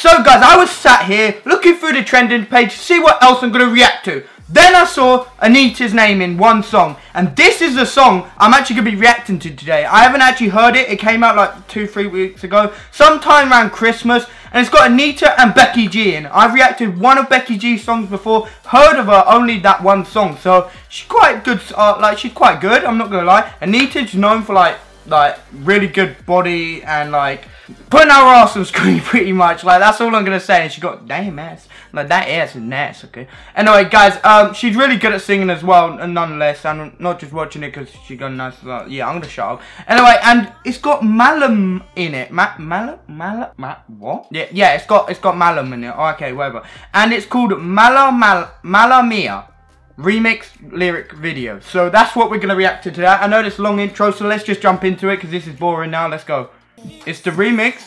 So guys, I was sat here looking through the trending page to see what else I'm going to react to. Then I saw Anitta's name in one song. And this is the song I'm actually going to be reacting to today. I haven't actually heard it. It came out like two, three weeks ago. Sometime around Christmas. And it's got Anitta and Becky G in. I've reacted one of Becky G's songs before. Heard of her only that one song. So she's quite good. Uh, like she's quite good. I'm not going to lie. Anitta's known for like like really good body and like putting her ass on screen pretty much. Like that's all I'm gonna say. And she got damn ass like that ass is nice okay. Anyway guys um she's really good at singing as well and nonetheless I'm not just watching it because she got nice yeah I'm gonna shut up. Anyway and it's got Malum in it. Ma Malum? Malum? Ma what? Yeah yeah it's got it's got Malum in it. Oh, okay whatever. And it's called Mala Mal Mala Mía remix lyric video. So that's what we're going to react to today. I know this long intro, so let's just jump into it because this is boring now. Let's go. It's the remix.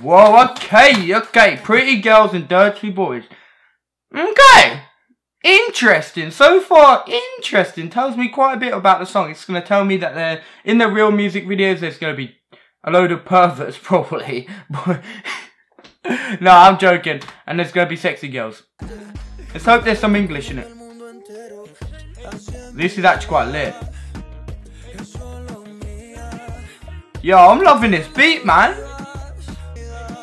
Whoa, okay, okay. Pretty girls and dirty boys. Okay. Interesting. So far, interesting. Tells me quite a bit about the song. It's going to tell me that they're in the real music videos, there's going to be a load of perverts, probably. no, I'm joking. And there's gonna be sexy girls. Let's hope there's some English in it. This is actually quite lit. Yo, I'm loving this beat, man.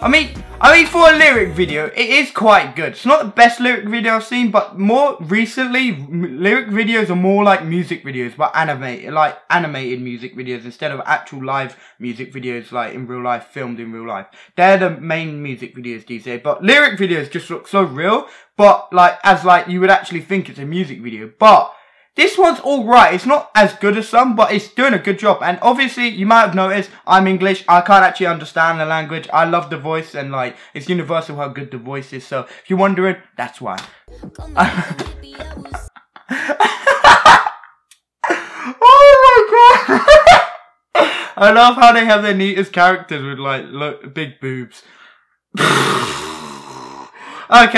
I mean, I mean, for a lyric video, it is quite good. It's not the best lyric video I've seen, but more recently, lyric videos are more like music videos, but animated, like animated music videos instead of actual live music videos, like in real life, filmed in real life. They're the main music videos these days, but lyric videos just look so real, but like, as like, you would actually think it's a music video, but this one's alright. It's not as good as some, but it's doing a good job. And obviously, you might have noticed, I'm English. I can't actually understand the language. I love the voice and like, it's universal how good the voice is. So, if you're wondering, that's why. oh my god! I love how they have their neatest characters with like, look, big boobs. okay,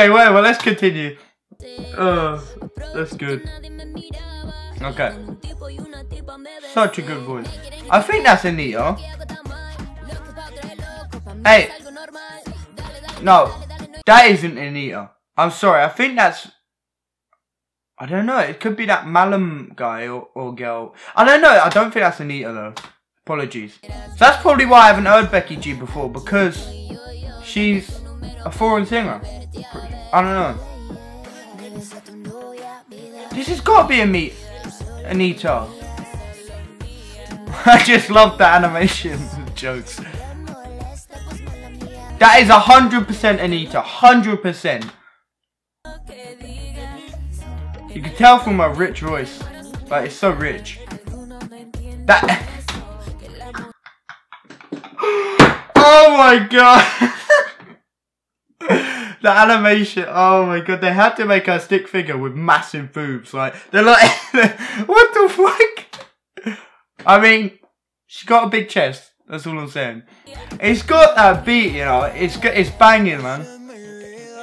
whatever, let's continue. Uh, that's good. Okay. Such a good voice. I think that's Anitta. Hey. No. That isn't Anitta. I'm sorry. I think that's... I don't know. It could be that Malum guy or, or girl. I don't know. I don't think that's Anitta though. Apologies. So that's probably why I haven't heard Becky G before. Because she's a foreign singer. I don't know. This has got to be a meet. Anitta. I just love the animation jokes. That is a hundred percent Anitta, hundred percent. You can tell from her rich voice, like it's so rich. That. oh my god. the animation, oh my god, they had to make her stick figure with massive boobs. Like, they're like, what the fuck? I mean, she got a big chest. That's all I'm saying. It's got that beat, you know. It's got, it's banging, man.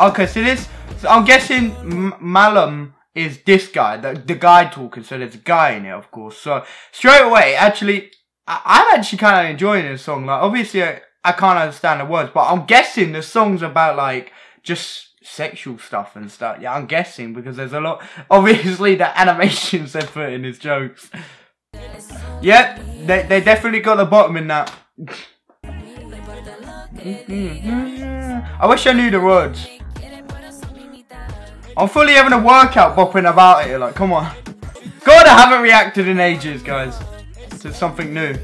Okay, so this, so I'm guessing M Malum is this guy, the, the guy talking. So there's a guy in it, of course. So straight away, actually, I, am actually kind of enjoying this song. Like, obviously, I, I can't understand the words, but I'm guessing the song's about like just sexual stuff and stuff. Yeah, I'm guessing because there's a lot. Obviously, the animations they put in his jokes. Yep, they they definitely got the bottom in that. I wish I knew the words. I'm fully having a workout bopping about it. Like, come on. God, I haven't reacted in ages, guys. To something new.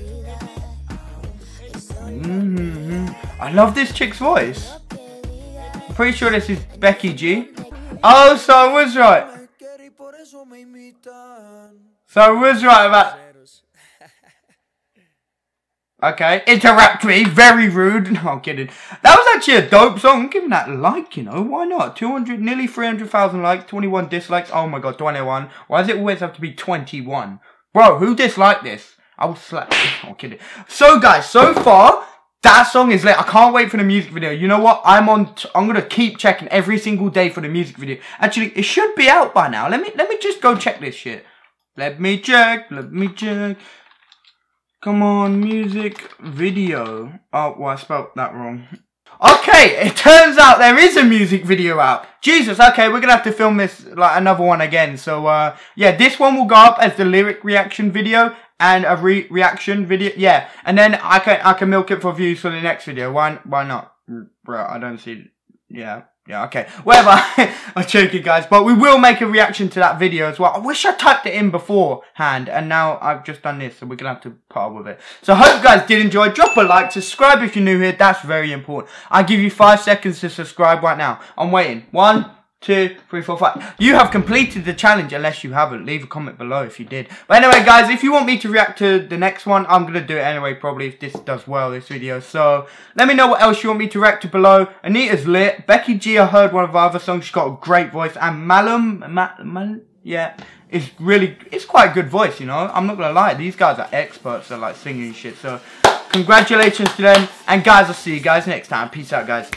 Mm -hmm. I love this chick's voice. Pretty sure this is Becky G. Oh, so I was right. So I was right about... Okay, interrupt me, very rude. No, I'm kidding. That was actually a dope song. I'm giving that like, you know. Why not? 200, nearly 300,000 likes, 21 dislikes. Oh my god, 21. Why does it always have to be 21? Bro, who disliked this? I will slap. I'm kidding. So guys, so far, that song is lit. I can't wait for the music video. You know what? I'm on. i am gonna keep checking every single day for the music video. Actually, it should be out by now. Let me let me just go check this shit. Let me check. Let me check. Come on, music video. Oh, well, I spelled that wrong. Okay, it turns out there is a music video out. Jesus, okay, we're gonna have to film this, like, another one again. So, uh, yeah, this one will go up as the lyric reaction video and a re reaction video. Yeah, and then I can, I can milk it for views for the next video. Why, why not? Bro, I don't see, yeah. Yeah, okay. Whatever. I'm joking, guys. But we will make a reaction to that video as well. I wish I typed it in beforehand. And now I've just done this. So we're going to have to up with it. So I hope you guys did enjoy. Drop a like. Subscribe if you're new here. That's very important. I give you five seconds to subscribe right now. I'm waiting. One two, three, four, five. You have completed the challenge unless you haven't. Leave a comment below if you did. But anyway, guys, if you want me to react to the next one, I'm going to do it anyway, probably, if this does well, this video. So, let me know what else you want me to react to below. Anitta's lit. Becky G, I heard one of her other songs. She's got a great voice. And Malum, Mal, Mal yeah, it's really, it's quite a good voice, you know. I'm not going to lie. These guys are experts at, like, singing shit. So, congratulations to them. And, guys, I'll see you guys next time. Peace out, guys.